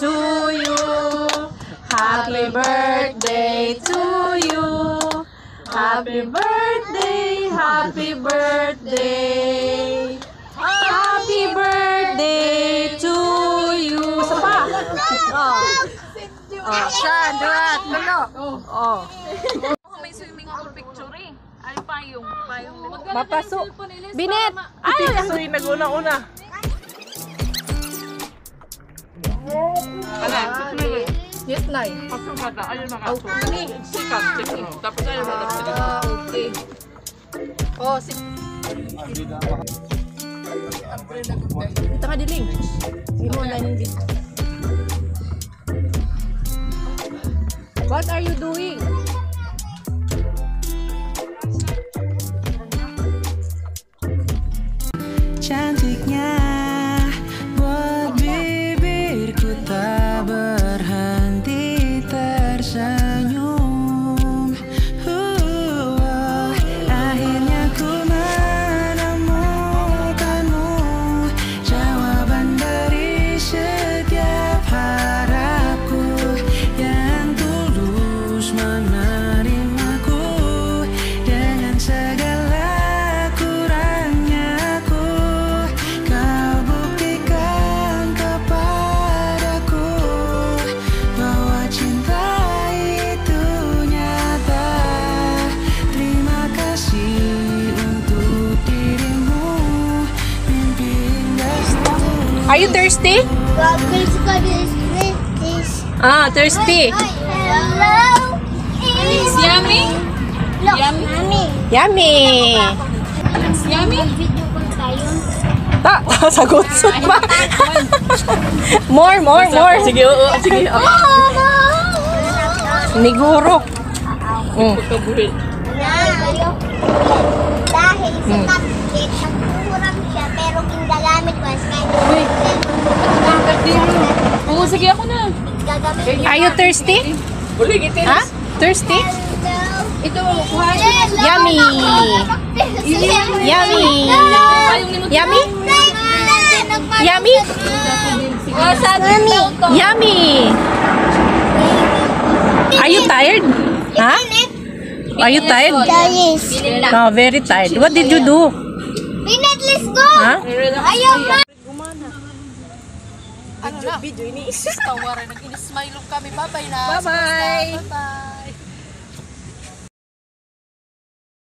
to you. Happy birthday to you. Happy birthday, happy birthday. Happy birthday to you. Isa pa. Oh. Oh, siya, dua, tulo. Oh. May swimming pool picture eh. Ano pa yung, pa yung... Mapaso. Binet. Ay, Suy, nag-una-una. Ala, yes, Nay. pagsugata, ayun mga Oh, kani. Sikap, technique. Tapos ayun mga Ah, okay. Oh, si... Ito ka diling. Imo na hindi. What are you doing? Are you thirsty? Ah, thirsty. Hello? It's yummy? Look, Mami. Yummy. It's yummy? Ta, sagot sud pa. more, more, more. Sige, oo, sige. Ako, Niguro. Mm. Dahil sa sige ako na. Are you thirsty? Uli, gitin. Ha? Thirsty? Ito, kuha Yummy. Yummy. Yummy? Yummy? Oh, to. Yummy. Are you tired? Ha? Are you tired? Yes. No, very tired. What did you do? Binet, let's go! Ha? Ayaw ma! Ano na? Video ini. Tawaran. Nag-smile kami. Bye-bye na. Bye-bye. Bye-bye.